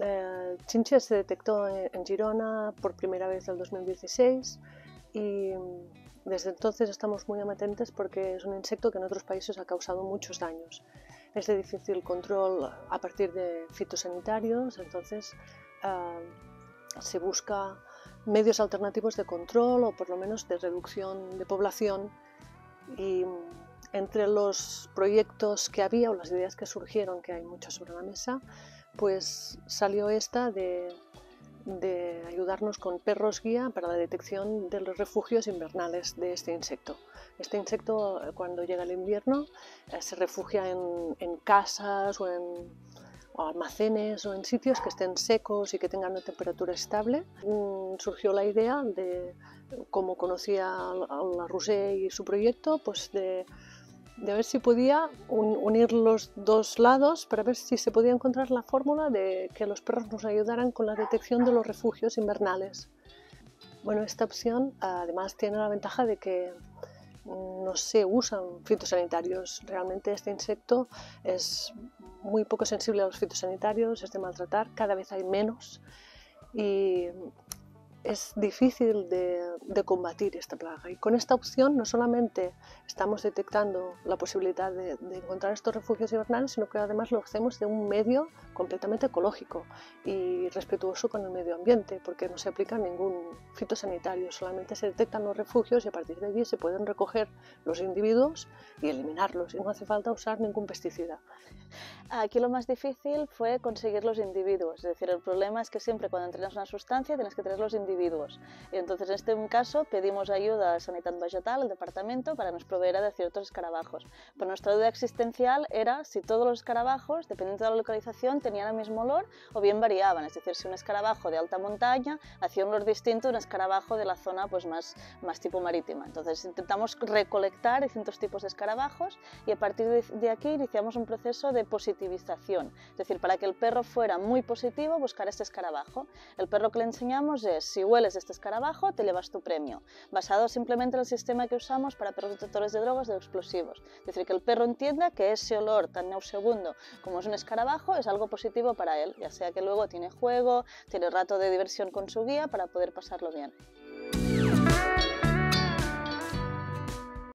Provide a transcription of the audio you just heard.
eh, Chinche se detectó en Girona por primera vez en el 2016 y desde entonces estamos muy amatentes porque es un insecto que en otros países ha causado muchos daños. Es de difícil control a partir de fitosanitarios, entonces eh, se busca medios alternativos de control o por lo menos de reducción de población y entre los proyectos que había o las ideas que surgieron, que hay muchas sobre la mesa, pues salió esta de, ayudarnos con perros guía para la detección de los refugios invernales de este insecto. Este insecto cuando llega el invierno eh, se refugia en, casas o en almacenes o en sitios que estén secos y que tengan una temperatura estable. Mm, surgió la idea de, como conocía la Rousset y su proyecto, pues de de ver si podía unir los dos lados para ver si se podía encontrar la fórmula de que los perros nos ayudaran con la detección de los refugios invernales. Bueno, esta opción además tiene la ventaja de que no se usan fitosanitarios. Realmente este insecto es muy poco sensible a los fitosanitarios, es de maltratar, cada vez hay menos y es difícil de, combatir esta plaga. Y con esta opción no solamente estamos detectando la posibilidad de, encontrar estos refugios invernales, sino que además lo hacemos de un medio completamente ecológico y respetuoso con el medio ambiente, porque no se aplica ningún fitosanitario, solamente se detectan los refugios y a partir de allí se pueden recoger los individuos y eliminarlos y no hace falta usar ningún pesticida. Aquí lo más difícil fue conseguir los individuos, es decir, el problema es que siempre cuando entrenas una sustancia tienes que tener los individuos. Entonces en este caso pedimos ayuda a Sanidad Vegetal, el departamento, para nos proveer de ciertos escarabajos. Pero nuestra duda existencial era si todos los escarabajos, dependiendo de la localización, tenían el mismo olor o bien variaban, es decir, si un escarabajo de alta montaña hacía un olor distinto a un escarabajo de la zona pues, más, más tipo marítima. Entonces intentamos recolectar distintos tipos de escarabajos y a partir de aquí iniciamos un proceso de es decir, para que el perro fuera muy positivo, buscar este escarabajo. El perro que le enseñamos es, si hueles este escarabajo, te llevas tu premio, basado simplemente en el sistema que usamos para perros detectores de drogas de explosivos. Es decir, que el perro entienda que ese olor tan nauseabundo como es un escarabajo es algo positivo para él, ya sea que luego tiene juego, tiene rato de diversión con su guía para poder pasarlo bien.